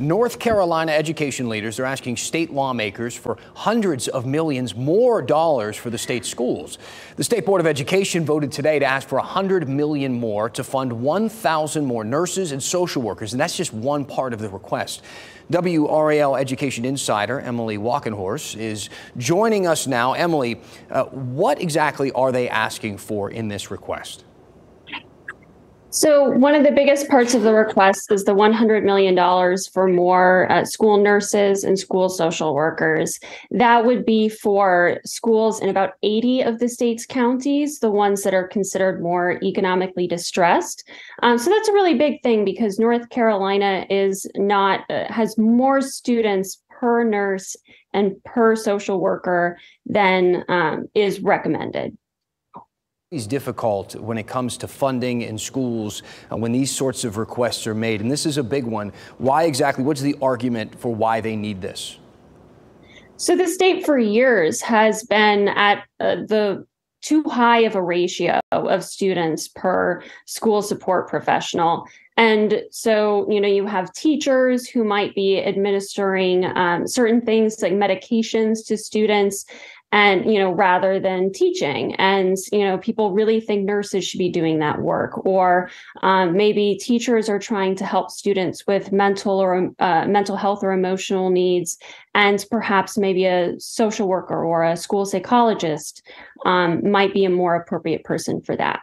North Carolina education leaders are asking state lawmakers for hundreds of millions more dollars for the state schools. The State Board of Education voted today to ask for 100 million more to fund 1,000 more nurses and social workers, and that's just one part of the request. WRAL Education Insider Emily Walkenhorst is joining us now. Emily, uh, what exactly are they asking for in this request? So, one of the biggest parts of the request is the $100 million for more uh, school nurses and school social workers. That would be for schools in about 80 of the state's counties, the ones that are considered more economically distressed. Um, so, that's a really big thing because North Carolina is not, uh, has more students per nurse and per social worker than um, is recommended is difficult when it comes to funding in schools uh, when these sorts of requests are made. And this is a big one. Why exactly? What's the argument for why they need this? So the state for years has been at uh, the too high of a ratio of students per school support professional. And so, you know, you have teachers who might be administering um, certain things like medications to students and you know rather than teaching. And you know people really think nurses should be doing that work or um, maybe teachers are trying to help students with mental or uh, mental health or emotional needs and perhaps maybe a social worker or a school psychologist um, might be a more appropriate person for that.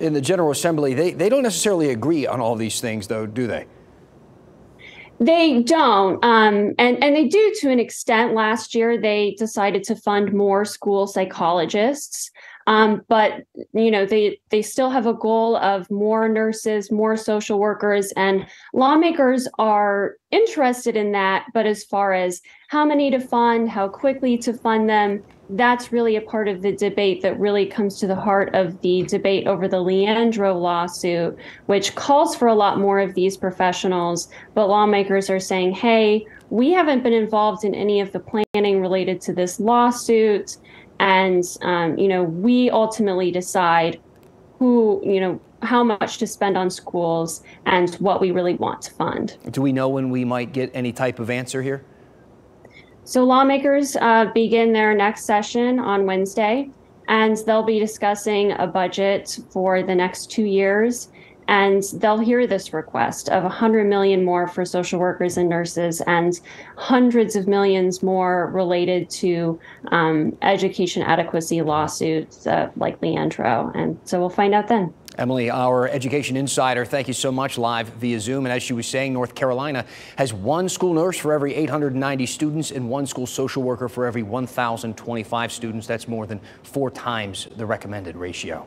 In the general assembly they, they don't necessarily agree on all these things though do they they don't, um, and and they do to an extent. Last year, they decided to fund more school psychologists, um, but you know they they still have a goal of more nurses, more social workers, and lawmakers are interested in that. But as far as how many to fund, how quickly to fund them, that's really a part of the debate that really comes to the heart of the debate over the Leandro lawsuit, which calls for a lot more of these professionals. But lawmakers are saying, hey, we haven't been involved in any of the planning related to this lawsuit. And, um, you know, we ultimately decide who, you know, how much to spend on schools and what we really want to fund. Do we know when we might get any type of answer here? So lawmakers uh, begin their next session on Wednesday, and they'll be discussing a budget for the next two years. And they'll hear this request of 100 million more for social workers and nurses, and hundreds of millions more related to um, education adequacy lawsuits uh, like Leandro. And so we'll find out then. Emily, our education insider, thank you so much live via Zoom. And as she was saying, North Carolina has one school nurse for every 890 students and one school social worker for every 1,025 students. That's more than four times the recommended ratio.